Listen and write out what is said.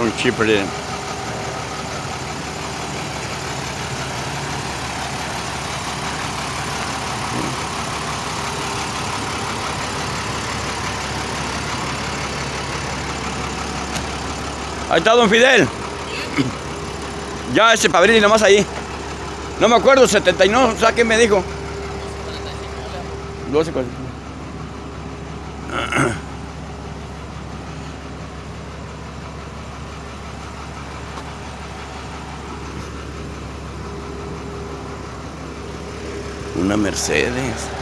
un chipre. Ahí está don Fidel. Ya ese abrir nomás ahí. No me acuerdo, 79, o sea, ¿qué me dijo? 12 Una Mercedes.